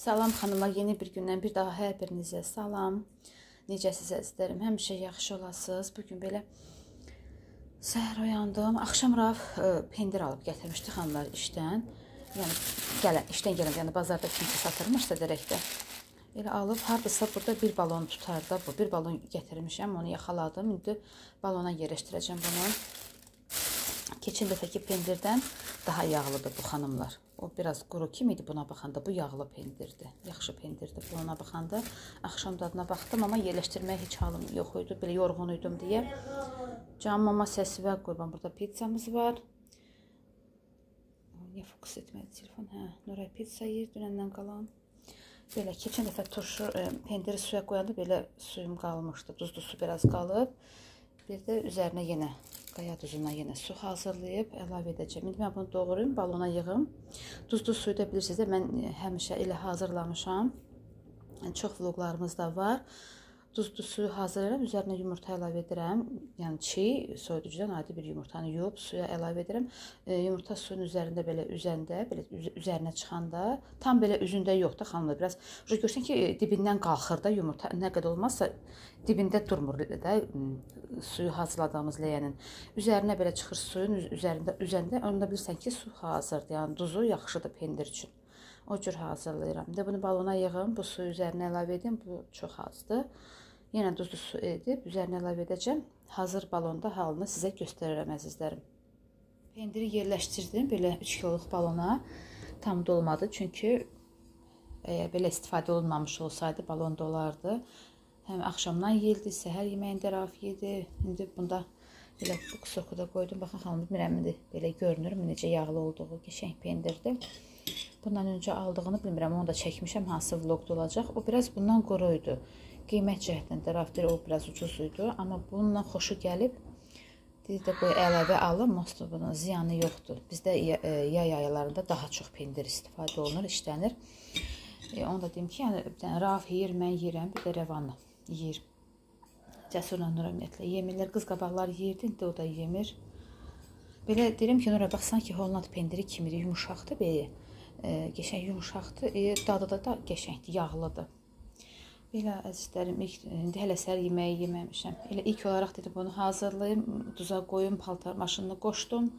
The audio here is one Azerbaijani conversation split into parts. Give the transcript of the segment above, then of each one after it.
Salam xanımlar, yeni bir gündən bir daha hər birinizə salam. Necəsiz əzizlərim? Həmişə yaxşı olasınız. Bu gün belə səhər oyandım. Axşam Raf ə, pendir alıb gətirmişdi xanımlar işdən. Yəni gələn, işdən gələn, yəni bazarda kimsə satırmışsa dərəkdə. Elə alıb hardasa burada bir balon tutar da bu. Bir balon gətirmişəm, onu yaxaladım. İndi balona yerləşdirəcəm bunu. Keçən dəfəki pendirdən daha yağlıdır bu xanımlar. O biraz quru kim idi buna baxanda? Bu yağlı pendirdir. Yaxşı pendirdir. Buna baxanda axşam dadına baxdım, amma yerləşdirməyə heç halım yox idi. Belə yorğun idim deyə. Can mama səsi və qurban burada pizzamız var. Niyə fokus etmədi telefon? Hə, Nuray pizza yeyir dünəndən qalan. Belə keçən dəfə turşu e, pendiri suya qoyanda belə suyum qalmışdı. Duzlu su biraz qalıb. Bir də üzərinə yenə qaya duzuna yenə su hazırlayıb əlavə edəcəm. İndi mən bunu doğrayım, balona yığım. Duzlu suyu da bilirsiniz də mən həmişə elə hazırlamışam. Çox vloqlarımız da var. Duzlu suyu hazırlayıram, üzərinə yumurta əlavə edirəm. Yəni çi, soyuducudan adi bir yumurtanı yuyub suya əlavə edirəm. E, yumurta suyun üzərində belə üzəndə, belə üzərinə çıxanda, tam belə üzündə yox da xanımlar, biraz görsən ki, dibindən qalxır da yumurta. Nə qədər olmazsa dibində durmur da suyu hazırladığımız ləyənin. Üzərinə belə çıxır suyun üzərində, üzəndə onda bilirsən ki, su hazırdır. Yəni duzu yaxşıdır pendir üçün. O cür hazırlayıram. İndi bunu balona yığım, bu suyu üzərinə əlavə edim. Bu çox azdır. Yenə duzlu su edib üzərinə əlavə edəcəm. Hazır balonda halını sizə göstərərəm əzizlərim. Pendiri yerləşdirdim belə 3 kiloluq balona. Tam dolmadı çünki əgər belə istifadə olunmamış olsaydı balon dolardı. Həm axşamdan yeyildi, səhər yeməyində raf yedi. İndi bunda belə bu soku da qoydum. Baxın xanım bilmirəm indi belə görünür necə yağlı olduğu, qəşəng pendirdir. Bundan öncə aldığını bilmirəm, onu da çəkmişəm, hansı vloqda olacaq. O biraz bundan quru idi. Qiymət cəhətdən də rafdir o biraz ucuz idi, amma bununla xoşu gəlib. Dedi də qoy əlavə alım, mostly bunun ziyanı yoxdur. Bizdə e, yay aylarında daha çox pendir istifadə olunur, işlənir. E, onu da deyim ki, yəni bir dənə raf yeyir, mən yeyirəm, bir də rəvanı yeyir. Cəsurla Nura ümumiyyətlə yemirlər. Qız qabaqlar yeyirdi, indi o da yemir. Belə deyirəm ki, Nura bax sanki Holland pendiri kimidir, yumşaqdır belə. E, qəşəng yumşaqdır. E, dadı da, da qəşəngdir, yağlıdır. Belə əzizlərim, ilk indi hələ səhər yeməyi yeməmişəm. Elə ilk olaraq dedim bunu hazırlayım, duza qoyum, paltar maşınına qoşdum.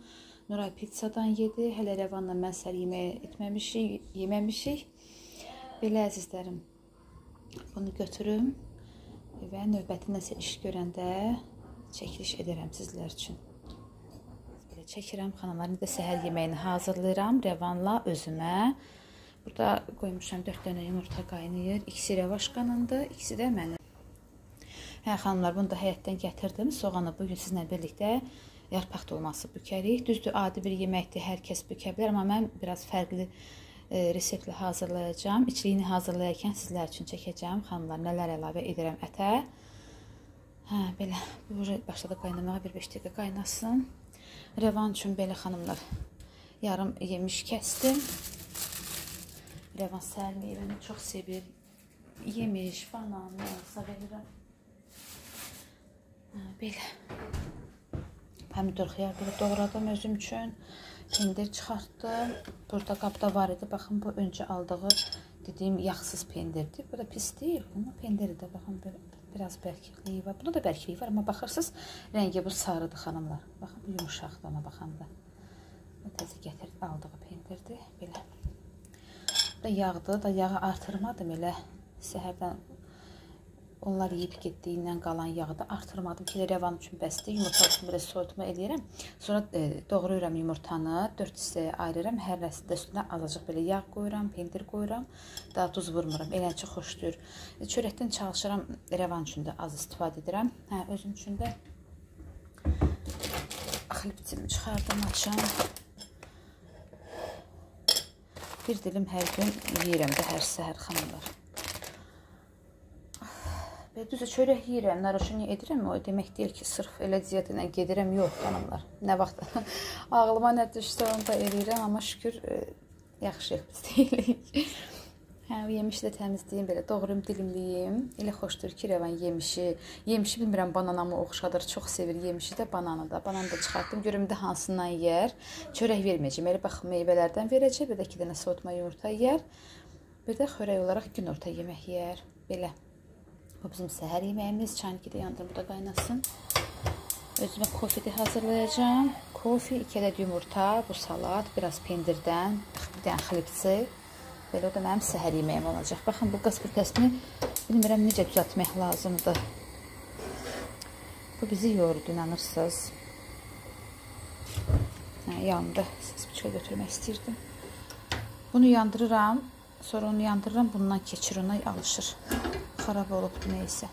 Nuray pizzadan yedi. Hələ Rəvanla mən səhər yeməyi etməmişik, yeməmişik. Belə əzizlərim, bunu götürüm və növbəti nəsə iş görəndə çəkiliş edərəm sizlər üçün. Belə çəkirəm xanımlar, indi də səhər yeməyini hazırlayıram Rəvanla özümə. Burada qoymuşam 4 dənə yumurta qaynayır. İkisi Rəvaşqanındır, ikisi də mənim. Hə xanımlar, bunu da həyətdən gətirdim. Soğanı bu gün sizinlə birlikdə yarpaq dolması bükərik. Düzdür, adi bir yeməkdir, hər kəs bükə bilər, amma mən biraz fərqli e, reseptlə hazırlayacağam. İçliyini hazırlayarkən sizlər üçün çəkəcəm. Xanımlar, nələr əlavə edirəm ətə. Hə, belə bu başladı qaynamağa 1-5 dəqiqə qaynasın. Rəvan üçün belə xanımlar yarım yemiş kəsdim. Rəvan səhər meyvəni çox sevir. Yemiş, banan, nə olsa verirəm. Belə. Pomidor xiyar belə doğradım özüm üçün. Pendir çıxartdım. Burada qabda var idi. Baxın, bu öncə aldığı dediyim yağsız pendirdir. Bu da pis deyil. Amma pendiri də baxın biraz bərkliyi var. Bunda da bərkliyi var, amma baxırsınız, rəngi bu sarıdır xanımlar. Baxın, bu yumşaqdır ona baxanda. Bu təzə gətirib aldığı pendirdir. Belə da yağdı, da yağı artırmadım elə səhərdən onlar yeyib getdiyindən qalan yağı da artırmadım ki, rəvan üçün bəsdir. Yumurta üçün belə soyutma eləyirəm. Sonra e, doğrayıram yumurtanı, 4 hissəyə ayırıram. Hər rəsində üstünə azacıq belə yağ qoyuram, pendir qoyuram. Daha duz vurmuram. Eləncə xoşlayır. E, çörəkdən çalışıram rəvan üçün də az istifadə edirəm. Hə, özüm üçün də xilbicimi çıxardım, açam. Bir dilim hər gün yeyirəm də hər səhər xanımlar. Və düzə çörək yeyirəm, naroşunu edirəm, o demək deyil ki, sırf elə diyet ilə gedirəm, yox xanımlar. Nə vaxt ağlıma nə düşsə onu da eləyirəm, amma şükür e, yaxşı biz deyilik. Hə, yemişi də təmizləyim, belə doğrayım, dilimləyim. Elə xoşdur ki, rəvan yemişi. Yemişi bilmirəm, bananamı oxşadır, çox sevir yemişi də, bananı da. Bananı da çıxartdım, görüm də hansından yeyər. Çörək verməyəcəm. Elə bax, meyvələrdən verəcəm, bir də 2 dənə soğutma yumurta yeyər. Bir də xörək olaraq günorta yemək yeyər. Belə. Bu bizim səhər yeməyimiz. Çaynikdə yandır, bu da qaynasın. Özümə kofe də hazırlayacağam. Kofe, 2 ədəd yumurta, bu salat, biraz pendirdən, bir dənə xlipsi. Belə o da mənim səhər yeməyim olacaq. Baxın, bu qaz pürtəsini bilmirəm necə düzəltmək lazımdır. Bu bizi yordu, inanırsınız. Hə, yandı. Səspiçka götürmək istəyirdim. Bunu yandırıram, sonra onu yandırıram, bundan keçir, ona alışır. Xarab olubdur neysə.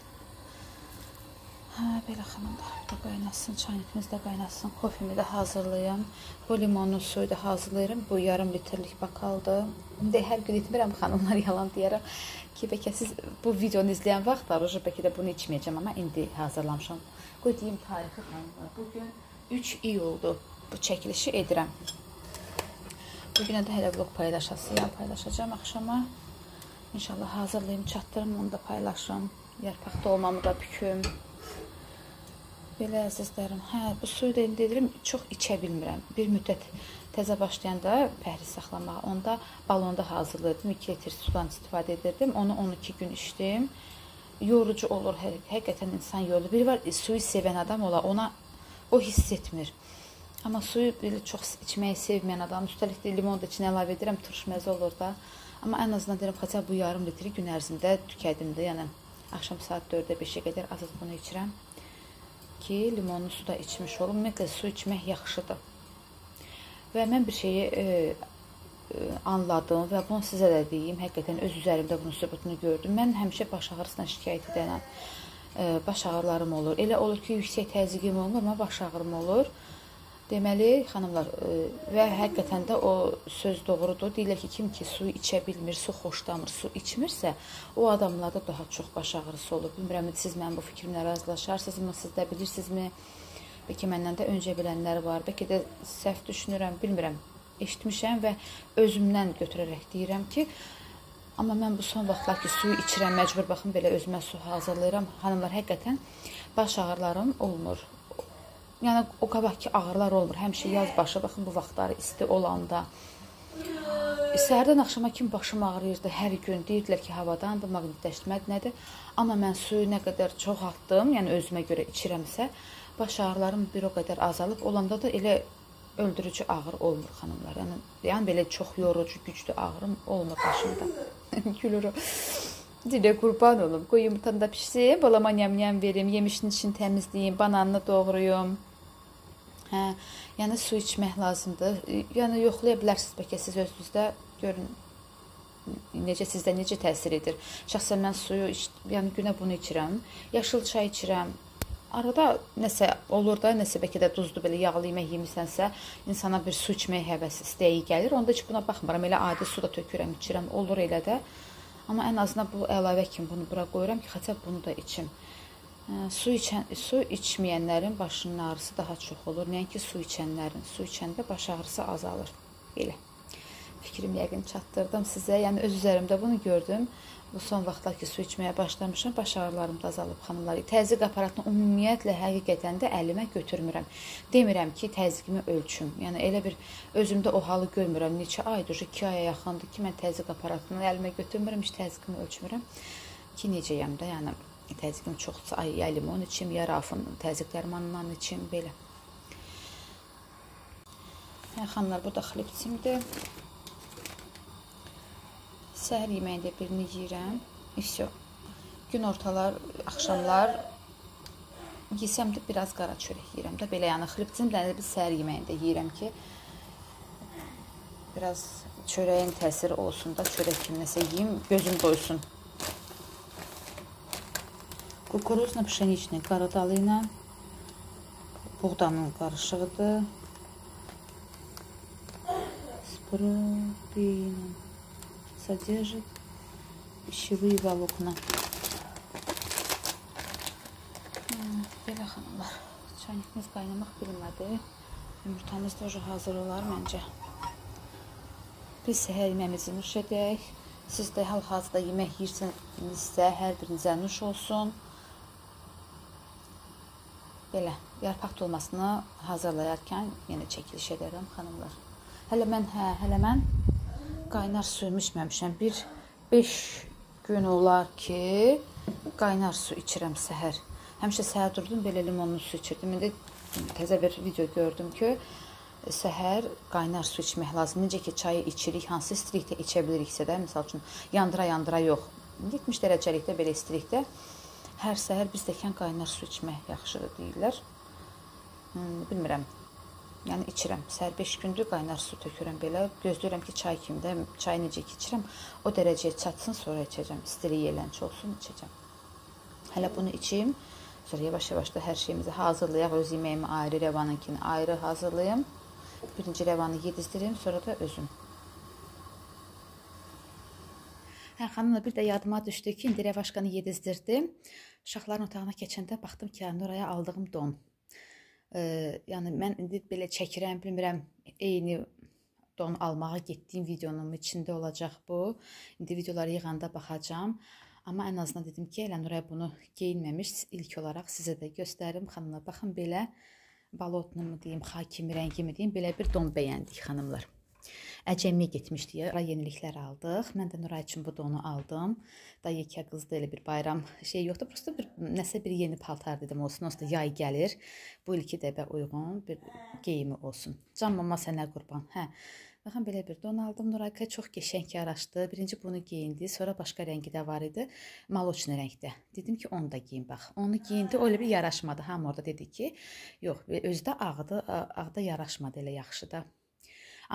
Hə, belə xanımlar. Bu da qaynasın. Çaynikimiz də qaynasın. Kofemi də hazırlayım. Bu limonlu suyu da hazırlayıram. Bu yarım litrlik bakaldır. İndi hər gün etmirəm xanımlar, yalan deyərəm ki, bəlkə siz bu videonu izləyən vaxt arıcı bəlkə də bunu içməyəcəm, amma indi hazırlamışam. Qoy deyim tarixi xanımlar. Bu gün 3 iyuldur. Bu çəkilişi edirəm. Bu günə də hələ vlog paylaşasıyam, paylaşacağam axşama. İnşallah hazırlayım, çatdırım, onu da paylaşım. Yarpaq dolmamı da büküm. Belə əzizlərim, hə, bu suyu da indi edirəm, çox içə bilmirəm. Bir müddət təzə başlayanda pəhriz saxlamağa, onda balonda hazırladım, 2 litr sudan istifadə edirdim. Onu 12 gün içdim. Yorucu olur, hə, həqiqətən insan yorulur. Bir var, suyu sevən adam ola, ona o hiss etmir. Amma suyu belə çox içməyi sevməyən adam, üstəlik də limon da içinə əlavə edirəm, turş məzə olur da. Amma ən azından deyirəm, xaçə bu yarım litri gün ərzində tükədim də, yəni axşam saat 4-ə 5-ə qədər az-az bunu içirəm ki, limonlu su da içmiş olum. Ümumiyyətlə su içmək yaxşıdır. Və mən bir şeyi e, e, anladım və bunu sizə də deyim. Həqiqətən öz üzərimdə bunun sübutunu gördüm. Mən həmişə baş ağrısından şikayət edənəm. E, baş ağrılarım olur. Elə olur ki, yüksək təzyiqim olmur, amma baş ağrım olur. Deməli, xanımlar, e, və həqiqətən də o söz doğrudur. Deyirlər ki, kim ki suyu içə bilmir, su xoşlamır, su içmirsə, o adamlarda daha çox baş ağrısı olur. Bilmirəm, siz mənim bu fikrimlə razılaşarsınızmı, siz də bilirsinizmi? Bəlkə məndən də öncə bilənlər var. Bəlkə də səhv düşünürəm, bilmirəm. Eşitmişəm və özümdən götürərək deyirəm ki, amma mən bu son vaxtlar ki, suyu içirəm, məcbur baxın belə özümə su hazırlayıram. Xanımlar, həqiqətən baş ağrılarım olmur. Yəni o qabaqki ağrılar olmur. Həmişə yaz başı, baxın bu vaxtları isti olanda. Səhərdən axşama kimi başım ağrıyırdı hər gün. Deyirdilər ki, havadandır, maqnitləşdirmədir, nədir? Amma mən suyu nə qədər çox atdım, yəni özümə görə içirəmsə, baş ağrılarım bir o qədər azalıb. Olanda da elə öldürücü ağrı olmur xanımlar. Yəni, yəni belə çox yorucu, güclü ağrım olmur başımda. Gülürüm. Dilə qurban olum. Qoy yumurtanı da pişsin, balama nyam-nyam verim, yemişin içini təmizləyim, bananını doğrayım. Hə, yəni su içmək lazımdır. Yəni yoxlaya bilərsiniz bəlkə siz özünüzdə görün necə sizdə necə təsir edir. Şəxsən mən suyu iç, yəni günə bunu içirəm. Yaşıl çay içirəm. Arada nəsə olur da, nəsə bəlkə də duzlu belə yağlı yemək yemirsənsə, insana bir su içmək həvəsi, istəyi gəlir. Onda heç buna baxmıram. Elə adi su da tökürəm, içirəm. Olur elə də. Amma ən azından bu əlavə kimi bunu bura qoyuram ki, xətə bunu da içim. Su içən su içməyənlərin başının ağrısı daha çox olur. Nəinki su içənlərin. Su içəndə baş ağrısı azalır. Belə. Fikrim yəqin çatdırdım sizə. Yəni öz üzərimdə bunu gördüm. Bu son vaxtlar ki, su içməyə başlamışam, baş ağrılarım da azalıb xanımlar. Təzyiq aparatını ümumiyyətlə həqiqətən də əlimə götürmürəm. Demirəm ki, təzyiqimi ölçüm. Yəni elə bir özümdə o halı görmürəm. Neçə aydır, 2 aya yaxındır ki, mən təzyiq aparatını əlimə götürmürəm, heç təzyiqimi ölçmürəm. Ki necəyəm də, yəni Təzyiqin çoxsa ay ya limon içim, ya rafın təzyiq dərmanından içim belə. Hə, yəni xanlar bu da xlipsimdir. Səhər yeməyində birini yeyirəm. İşə. Gün ortalar, axşamlar yesəm də biraz qara çörək yeyirəm də belə yəni xlipsim də bir səhər yeməyində yeyirəm ki biraz çörəyin təsiri olsun da çörək kiminəsə yeyim, gözüm doysun. Kukuruzno-pşeniçli qaradalı ilə buğdanın qarışığıdır. Спробуем. Содержит пищевые волокна. Belə xanımlar. Çaynikimiz qaynamaq bilmədi. Yumurtamız da hazır olar məncə. Biz səhər yeməmizi nuş edək. Siz də hal-hazırda yemək yeyirsinizsə, hər birinizə nuş olsun. Belə yarpaq dolmasını hazırlayarkən yenə çəkiliş edərəm xanımlar. Hələ mən hə, hələ mən qaynar suyumu içməmişəm. Bir 5 gün olar ki, qaynar su içirəm səhər. Həmişə səhər durdum, belə limonlu su içirdim. İndi təzə bir video gördüm ki, səhər qaynar su içmək lazım. Necə ki, çayı içirik, hansı istilikdə içə biliriksə də, məsəl üçün yandıra-yandıra yox. 70 dərəcəlikdə belə istilikdə hər səhər bir stəkan qaynar su içmək yaxşıdır deyirlər. Hmm, bilmirəm. Yəni içirəm. Səhər 5 gündür qaynar su tökürəm belə. Gözləyirəm ki, çay kimi də çay necə ki içirəm, o dərəcəyə çatsın, sonra içəcəm. İstilik eləncə olsun, içəcəm. Hələ bunu içim. Sonra yavaş-yavaş da hər şeyimizi hazırlayaq. Öz yeməyimi ayrı, rəvanınkini ayrı hazırlayım. Birinci rəvanı yedizdirim, sonra da özüm. Hə, xanımla bir də yadıma düşdü ki, indi rəvaşkanı yedizdirdim. Uşaqların otağına keçəndə baxdım ki, Nuraya aldığım don. E, yəni mən indi belə çəkirəm, bilmirəm, eyni don almağa getdiyim videonun içində olacaq bu. İndi videoları yığanda baxacağam. Amma ən azından dedim ki, elə Nuray bunu geyinməmiş ilk olaraq sizə də göstərim. Xanımlar, baxın belə balotnu mu deyim, hakimi rəngi mi deyim, belə bir don bəyəndik xanımlar. Əcəmiyə getmişdik, ara yeniliklər aldıq. Mən də Nuray üçün bu donu aldım. Da yekə qızda elə bir bayram şey yoxdur, prosta bir nəsə bir yeni paltar dedim olsun. Onsuz da yay gəlir. Bu ilki dəbə uyğun bir geyimi olsun. Can mama sənə qurban. Hə. Baxın belə bir don aldım. Nurayka çox qəşəng yaraşdı. Birinci bunu geyindi, sonra başqa rəngi də var idi. Maloçna rəngdə. Dedim ki, onu da geyin bax. Onu geyindi, o elə bir yaraşmadı. Ham orada dedi ki, yox, özü də ağdı, ağda yaraşmadı elə yaxşı da.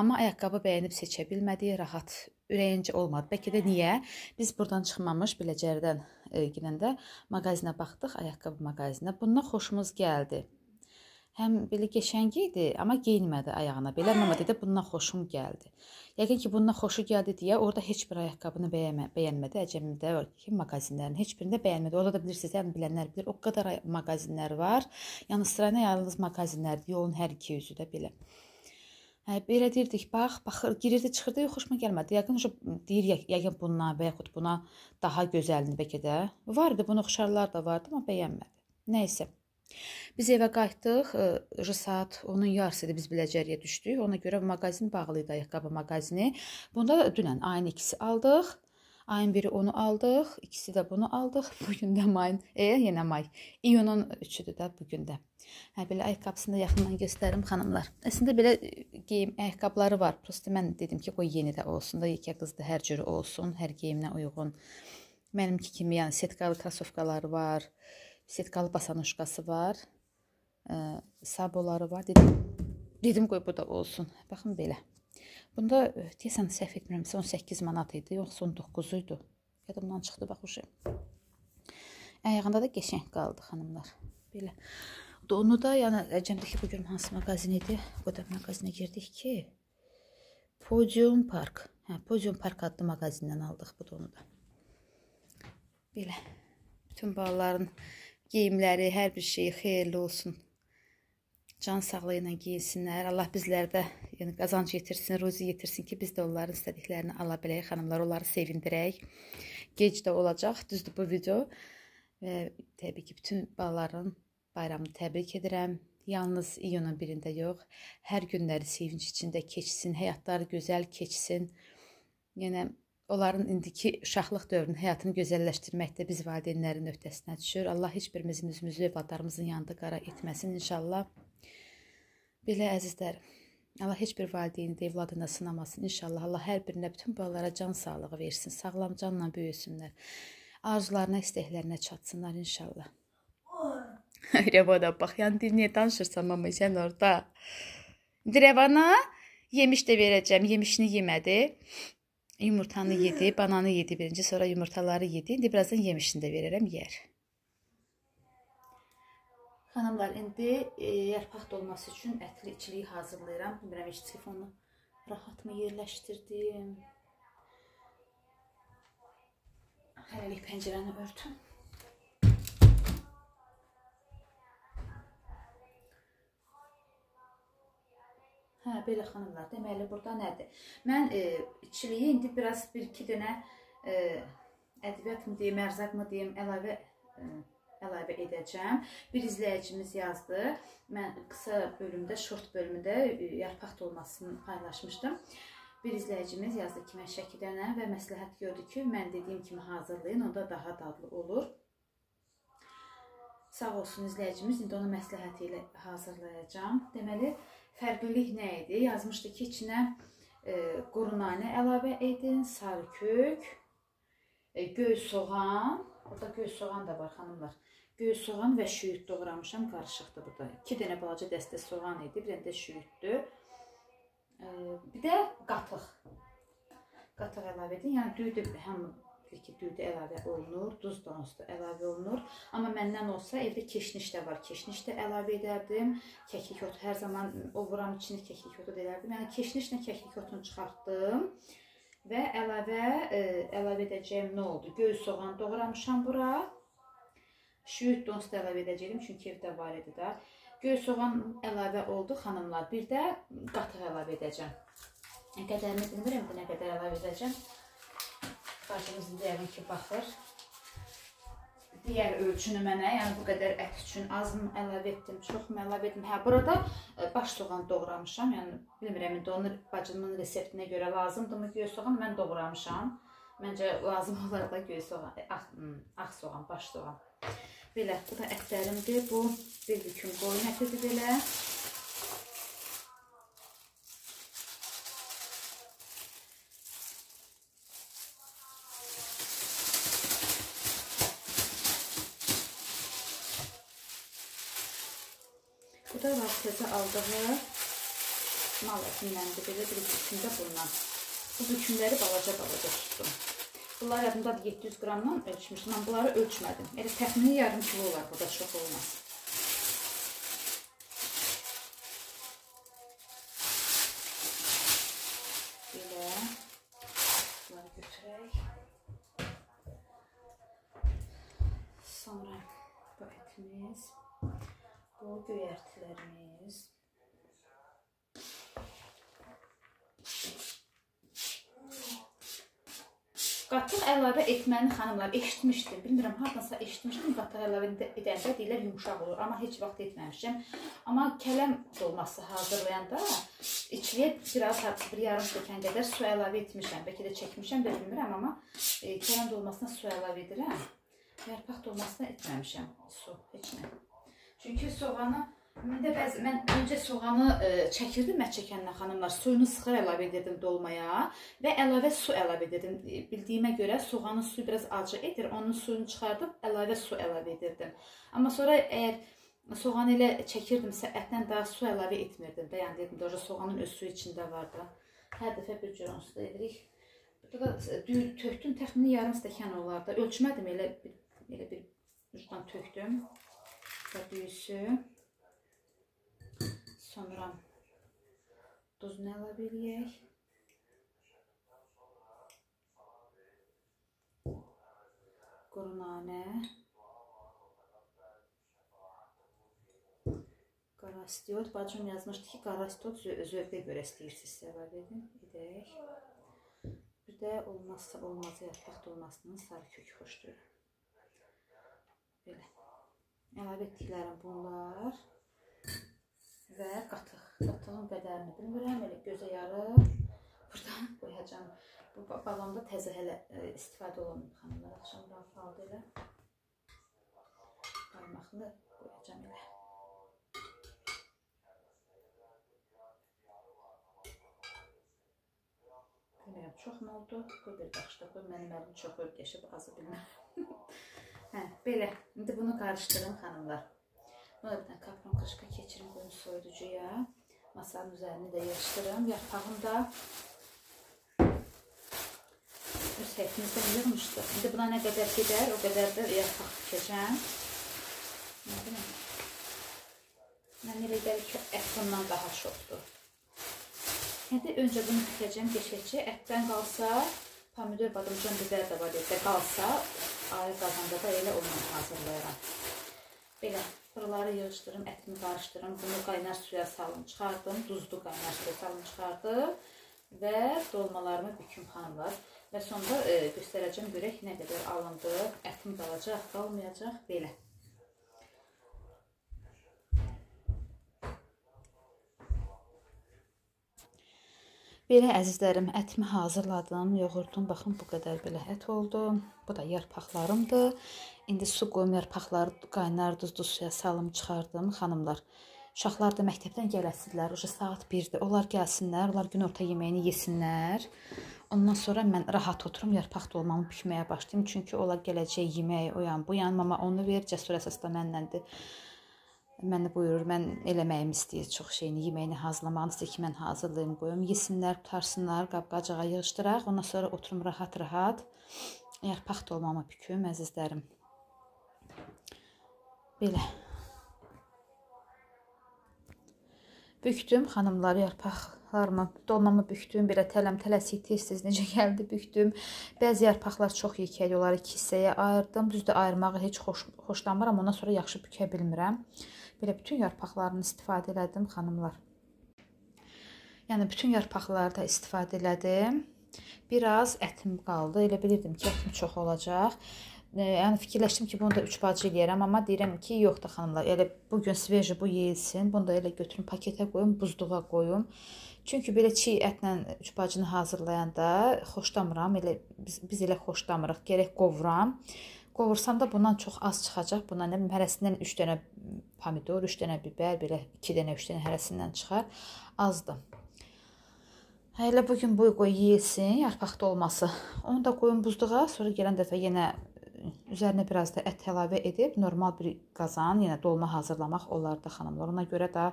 Amma ayaqqabı bəyənib seçə bilmədi, rahat, ürəyincə olmadı. Bəlkə də niyə? Biz burdan çıxmamış Biləcərdən e, gedəndə mağazinə baxdıq, ayaqqabı mağazinə. Bundan xoşumuz gəldi. Həm belə qəşəng idi, amma geyinmədi ayağına. Belə mama dedi, bundan xoşum gəldi. Yəqin ki, bundan xoşu gəldi deyə orada heç bir ayaqqabını bəyənmə, bəyənmədi. Əcəmdə var ki, mağazinlərin heç birində bəyənmədi. Orada da bilirsiniz, yəni bilənlər bilir, o qədər mağazinlər var. Yəni sırayla yalnız mağazinlərdir, yolun hər iki yüzü də belə. Belə deyirdik, bax, baxır, girirdi, çıxırdı, yox, xoşuma gəlmədi. Yəqin deyir, yəqin bundan və yaxud buna daha gözəlini bəlkə də. Vardı, bunu oxşarlar da vardı, amma bəyənmədi. Nəysə. Biz evə qayıtdıq. Saat onun yarısı idi biz Biləcəriyə düşdük. Ona görə mağazin bağlı idi, ayaqqabı mağazini. Bunda da dünən ayın ikisi aldıq. Ayın biri onu aldıq, ikisi də bunu aldıq. Bu gün də mayın, e, yenə may. İyunun 3-üdür də bu gün də. Hə belə ayaqqabısını da yaxından göstərim xanımlar. Əslində belə geyim ayaqqabıları var. Prosta mən dedim ki, qoy yeni də olsun da, yekə qızdı hər cürü olsun, hər geyiminə uyğun. Mənimki kimi yəni setkalı krasovkaları var setkalı basanuşkası var. Ə, saboları var. Dedim, dedim qoy bu da olsun. Baxın belə. Bunda deyəsən səhv etmirəmsə 18 manat idi, yoxsa 19 idi. Yadımdan çıxdı bax uşaq. Ayağında da qəşəng qaldı xanımlar. Belə. Onu da yəni Əcəmdəki bu gün hansı mağazin idi? O da mağazinə girdik ki, Podium Park. Hə, Podium Park adlı mağazindən aldıq bu donu da. Belə. Bütün balaların geyimləri, hər bir şeyi xeyirli olsun. Can sağlığı ilə giyinsinlər. Allah bizlərə də yəni qazanc yetirsin, ruzi yetirsin ki, biz də onların istədiklərini ala bilək, xanımlar, onları sevindirək. Gec də olacaq, düzdür bu video. Və təbii ki, bütün balaların bayramını təbrik edirəm. Yalnız iyunun birində yox, hər günləri sevinç içində keçsin, həyatları gözəl keçsin. Yəni onların indiki uşaqlıq dövrünün həyatını gözəlləşdirməkdə biz valideynlərin öhdəsinə düşür. Allah heç birimizin üzümüzü övladlarımızın yanında qara etməsin inşallah. Belə əzizlər, Allah heç bir valideyni də evladına sınamasın inşallah. Allah hər birinə bütün balalara can sağlığı versin, sağlam canla böyüsünlər. Arzularına, istəklərinə çatsınlar inşallah. Revana bax, yəni niyə danışırsan mama sən orada? Revana yemiş də verəcəm, yemişini yemədi. Yumurtanı yedi, bananı yedi birinci, sonra yumurtaları yedi. İndi birazdan yemişini də verərəm, yer. Xanımlar, indi e, yarpaq dolması üçün ətli içiliyi hazırlayıram. Bilmirəm, heç telefonu rahat mı yerləşdirdim. Hələlik pəncərəni örtüm. Hə, belə xanımlar, deməli burada nədir? Mən e, içiliyi indi biraz 1-2 dənə e, ədviyyat mı deyim, ərzaq mı deyim, əlavə e, əlavə edəcəm. Bir izləyicimiz yazdı. Mən qısa bölümdə, short bölümündə e, yarpaq dolmasını paylaşmışdım. Bir izləyicimiz yazdı ki, mən şəkilənəm və məsləhət gördü ki, mən dediyim kimi hazırlayın, onda daha dadlı olur. Sağ olsun izləyicimiz, indi onu məsləhəti ilə hazırlayacağam. Deməli, fərqlilik nə idi? Yazmışdı ki, içinə e, quru nanə əlavə edin, sarı kök, e, göy soğan, orada göy soğan da var xanımlar. Göy soğan və şüyüd doğramışam, qarışıqdır bu da. 2 dənə balaca dəstə soğan idi, bir dənə də şüyüddür. Bir də qatıq. Qatıq əlavə edin. Yəni düydü həm ki, düydü əlavə olunur, duz da onsuz da əlavə olunur. Amma məndən olsa evdə keşniş də var. Keşniş də əlavə edərdim. Kəklik otu hər zaman o vuram içini kəklik otu edərdim. Yəni keşnişlə kəklik otunu çıxartdım. Və əlavə ə, e, əlavə edəcəyim nə oldu? Göy soğan doğramışam bura. Şüyüd dons da əlavə edəcəyim çünki evdə var idi də. Göy soğan əlavə oldu xanımlar. Bir də qatıq əlavə edəcəm. Nə qədərini bilmirəm nə qədər əlavə edəcəm. Bacımız deyəlim ki, baxır. Digər ölçünü mənə, yəni bu qədər ət üçün azmı əlavə etdim, çoxmu əlavə etdim. Hə, burada e, baş soğan doğramışam. Yəni bilmirəm indi onu bacımın reseptinə görə lazımdırmı göy soğan? Mən doğramışam. Məncə lazım olar da göy soğan, e, ağ, ağ soğan, baş soğan. Belə, bu da ətlərimdir. Bu bir büküm qoyun ətidir belə. Bu da var təzə aldığı mal ətindən belə bir bükümdə bundan. Bu bükümləri balaca-balaca tutdum. Bunlar yadımdadır 700 qramdan ölçmüşdüm. Mən bunları ölçmədim. Elə təxmini yarım kilo olar, burada çox olmaz. Belə. Bunları götürək. Sonra bu ətimiz, bu göyərtilərimiz. Qatıq etməni xanımlar eşitmişdim. Bilmirəm, hardansa eşitmişdim. Qatıq əlavə edəndə deyirlər yumşaq olur, amma heç vaxt etməmişəm. Amma kələm dolması hazırlayanda içliyə biraz bir yarım stəkan qədər su əlavə etmişəm. Bəlkə də çəkmişəm də bilmirəm, amma e, kələm dolmasına su əlavə edirəm. Yarpaq dolmasına etməmişəm su, heç nə. Çünki soğanı Məndə bəzi mən öncə soğanı ə, e, çəkirdim mət çəkəndən xanımlar, suyunu sıxır əlavə edirdim dolmaya və əlavə su əlavə edirdim. E, bildiyimə görə soğanın suyu biraz acı edir, onun suyunu çıxardıb əlavə su əlavə edirdim. Amma sonra əgər soğanı elə çəkirdimsə ətdən daha su əlavə etmirdim də, yəni dedim, doğru soğanın öz suyu içində var da. Hər dəfə bir cür onsuz da edirik. Burada da düyü tökdüm, təxmini yarım stəkan olar da. Ölçmədim elə bir elə bir ucdan tökdüm. Və düyüsü Sonra duzunu əlavə eləyək. Quru nanə. Qarastiot. Bacım yazmışdı ki, qarastiot zövqə görə istəyirsinizsə əlavə edin. Edək. Bir də olmazsa olmazı yarpaq dolmasının sarı kök xoşdur. Belə. Əlavə etdiklərim bunlar və qatıq. Qatığın qədərini bilmirəm, elə gözə yarıb buradan qoyacam. Bu balonda təzə hələ e, istifadə olunub xanımlar. Axşamdan faldı elə. Qaymaqlı qoyacam elə. Bilmirəm, çox mu oldu? Qoy bir daşda qoy. Mənim əlim çox ödəşib, azı bilmirəm. hə, belə. İndi bunu qarışdırın xanımlar. Buna bir tane kapron kaşığı keçirim bunu soyuducuya. Masanın üzerine de yaştırım. Yarpağım da öz hepimizden yığmışdı. Şimdi buna ne kadar gider o kadar da yarpaq dikeceğim. Ne bileyim. Mən elə gəlir ki, ət bundan daha çoxdur. İndi öncə bunu dikəcəm, geçəcək. Ətdən qalsa, pomidor, badımcan, biber də var qalsa, ayrı qazanda da elə ondan hazırlayıram. Belə. Buraları yığışdırım, ətimi qarışdırım. Bunu qaynar suya salım, çıxardım. Duzlu qaynar suya salım, çıxardım. Və dolmalarımı büküm xanımlar. Və sonra e, göstərəcəm görək nə qədər alındı. Ətim qalacaq, qalmayacaq. Belə. Belə əzizlərim, ətimi hazırladım, yoğurdum. Baxın bu qədər belə ət oldu. Bu da yarpaqlarımdır. İndi su qoyum yarpaqları qaynar duzlu suya salım çıxardım xanımlar. Uşaqlar da məktəbdən gələsirlər. Uca saat 1-dir. Onlar gəlsinlər, onlar günorta yeməyini yesinlər. Ondan sonra mən rahat oturum, yarpaq dolmamı bükməyə başlayım. Çünki onlar gələcək yemək, o yan, bu yan, mama onu ver, cəsur əsasda məndəndir. Məni buyurur, mən eləməyimi istəyir çox şeyini, yeməyini hazırlamağını istəyir ki, mən hazırlayım, qoyum, yesinlər, qutarsınlar, qab-qacağa yığışdıraq. Ondan sonra oturum rahat-rahat yarpaq dolmamı büküm, əzizlərim. Belə. Bükdüm xanımlar yarpaqlarımı, dolmamı bükdüm. Belə tələm tələsik tez-tez necə gəldi bükdüm. Bəzi yarpaqlar çox yekəli, onları iki hissəyə ayırdım. Düzdür, ayırmağı heç xoş, xoşlanmıram. Ondan sonra yaxşı bükə bilmirəm. Belə bütün yarpaqlarını istifadə elədim xanımlar. Yəni bütün yarpaqları da istifadə elədim. Biraz ətim qaldı. Elə bilirdim ki, ətim çox olacaq yəni fikirləşdim ki, bunu da 3 bacı eləyərəm, amma deyirəm ki, yoxdur xanımlar. Elə bu gün sveji bu yeyilsin. Bunu da elə götürüm paketə qoyum, buzluğa qoyum. Çünki belə çiy ətlə 3 bacını hazırlayanda xoşlamıram. Elə biz, biz elə xoşlamırıq. Gərək qovuram. Qovursam da bundan çox az çıxacaq. Bundan nə bilim hərəsindən 3 dənə pomidor, 3 dənə bibər, belə 2 dənə, 3 dənə hərəsindən çıxar. Azdır. Hə, elə bu gün bu qoy yeyilsin, yarpaq dolması. Onu da qoyun buzluğa, sonra gələn dəfə yenə üzərinə biraz da ət əlavə edib normal bir qazan, yenə dolma hazırlamaq olardı xanımlar. Ona görə də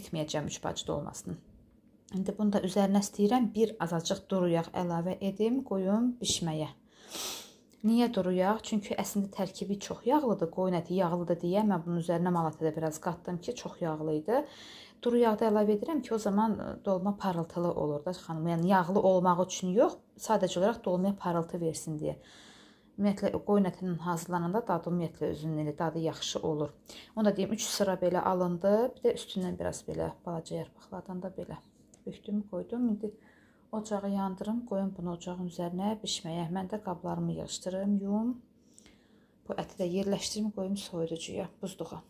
etməyəcəm üç bacı dolmasını. İndi bunu da üzərinə istəyirəm bir azacıq duru yağ əlavə edim, qoyum bişməyə. Niyə duru yağ? Çünki əslində tərkibi çox yağlıdır. Qoyun əti yağlıdır deyə mən bunun üzərinə malatə də biraz qatdım ki, çox yağlı idi. Duru yağ da əlavə edirəm ki, o zaman dolma parıltılı olur da xanım. Yəni yağlı olmaq üçün yox, sadəcə olaraq dolmaya parıltı versin deyə. Ümumiyyətlə qoyun ətinin hazırlananda dadı ümumiyyətlə özünün elə dadı yaxşı olur. Onu da deyim 3 sıra belə alındı. Bir də üstündən biraz belə balaca yarpaqlardan da belə bükdüm, qoydum. İndi ocağı yandırım, qoyum bunu ocağın üzərinə bişməyə. Mən də qablarımı yığışdırım, yum. Bu əti də yerləşdirim, qoyum soyuducuya, buzluğa.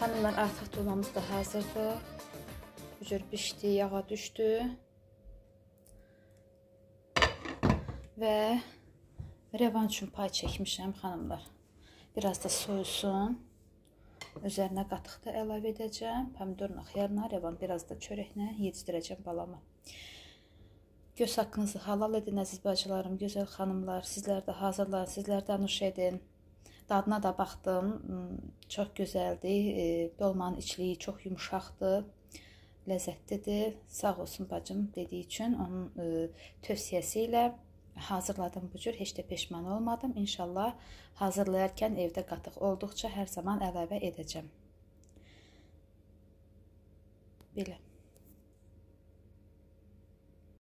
Xanımlar artıq dolmamız da hazırdır. Bu cür bişdi, yağa düşdü. Və revan üçün pay çəkmişəm xanımlar. Biraz da soyusun. Üzərinə qatıq da əlavə edəcəm. Pomidorla, xiyarla, revan, biraz da çörəklə yetişdirəcəm balama. Göz haqqınızı halal edin əziz bacılarım, gözəl xanımlar. Sizlər də hazırlayın, sizlər də nuş edin. Dadına da baxdım. Hmm, çox gözəldir. E, dolmanın içliyi çox yumşaqdır. Ləzzətlidir. Sağ olsun bacım dediyi üçün onun e, tövsiyəsi ilə hazırladım bu cür. Heç də peşman olmadım. İnşallah hazırlayarkən evdə qatıq olduqca hər zaman əlavə edəcəm. Belə.